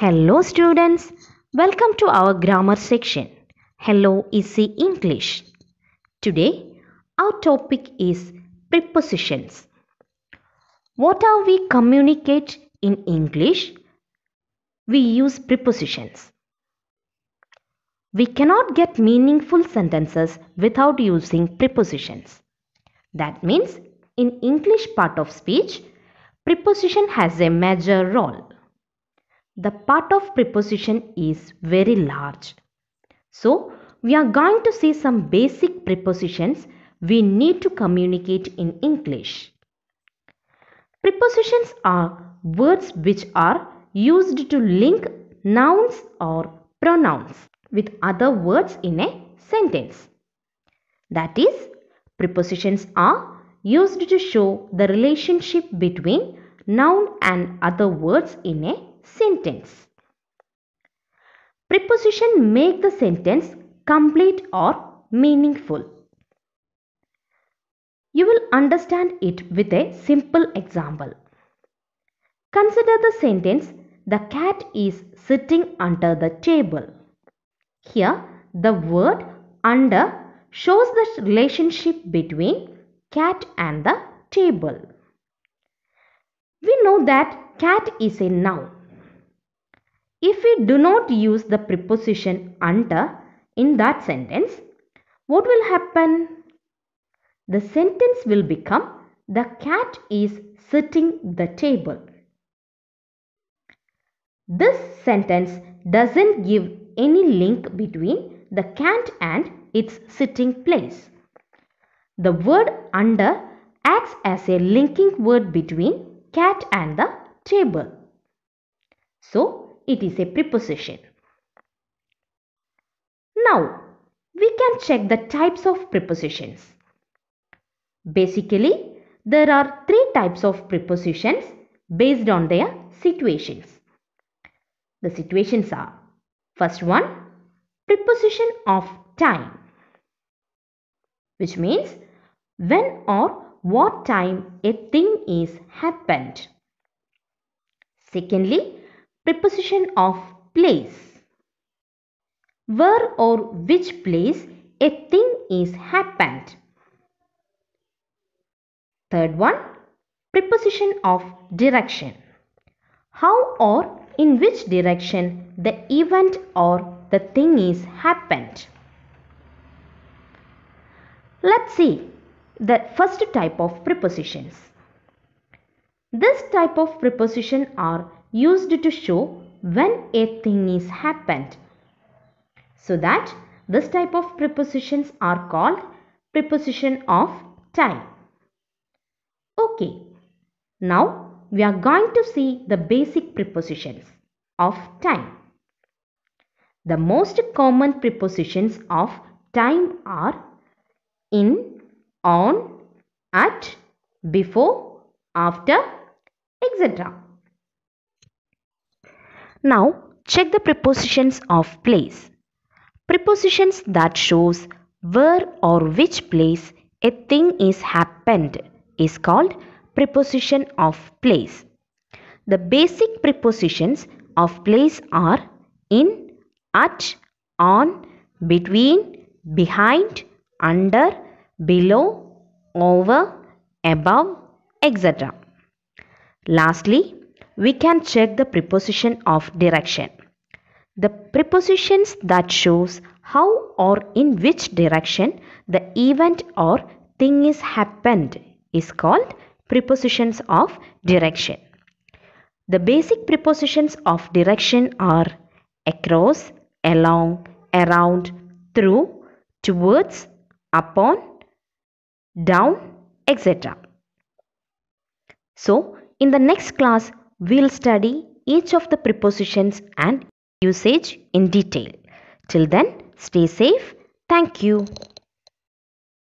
Hello students, welcome to our grammar section. Hello Easy English. Today our topic is prepositions. What are we communicate in English? We use prepositions. We cannot get meaningful sentences without using prepositions. That means in English part of speech, preposition has a major role. The part of preposition is very large. So, we are going to see some basic prepositions we need to communicate in English. Prepositions are words which are used to link nouns or pronouns with other words in a sentence. That is, prepositions are used to show the relationship between noun and other words in a sentence. Preposition make the sentence complete or meaningful. You will understand it with a simple example. Consider the sentence The cat is sitting under the table. Here, the word under shows the relationship between cat and the table. We know that cat is a noun. If we do not use the preposition under in that sentence, what will happen? The sentence will become the cat is sitting the table. This sentence doesn't give any link between the cat and its sitting place. The word under acts as a linking word between cat and the table. So, it is a preposition. Now, we can check the types of prepositions. Basically, there are three types of prepositions based on their situations. The situations are first one, preposition of time, which means when or what time a thing is happened. Secondly, preposition of place, where or which place a thing is happened. Third one, preposition of direction. How or in which direction the event or the thing is happened. Let's see the first type of prepositions. This type of preposition are used to show when a thing is happened. So that this type of prepositions are called preposition of time. Okay, now we are going to see the basic prepositions of time. The most common prepositions of time are in, on, at, before, after, etc. Now check the prepositions of place. Prepositions that shows where or which place a thing is happened is called preposition of place. The basic prepositions of place are in, at, on, between, behind, under, below, over, above, etc. Lastly, we can check the preposition of direction. The prepositions that shows how or in which direction the event or thing is happened is called prepositions of direction. The basic prepositions of direction are across, along, around, through, towards, upon, down, etc. So, in the next class, we'll study each of the prepositions and usage in detail. Till then, stay safe. Thank you.